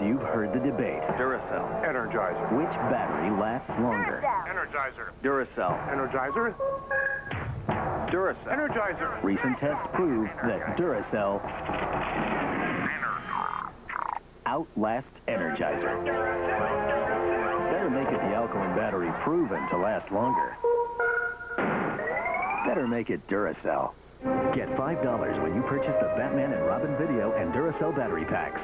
you've heard the debate. Duracell. Energizer. Which battery lasts longer? Energizer. Duracell. Energizer. Duracell. Energizer. Recent tests prove that Duracell outlasts Energizer. Better make it the alkaline battery proven to last longer. Better make it Duracell. Get $5 when you purchase the Batman and Robin video and Duracell battery packs.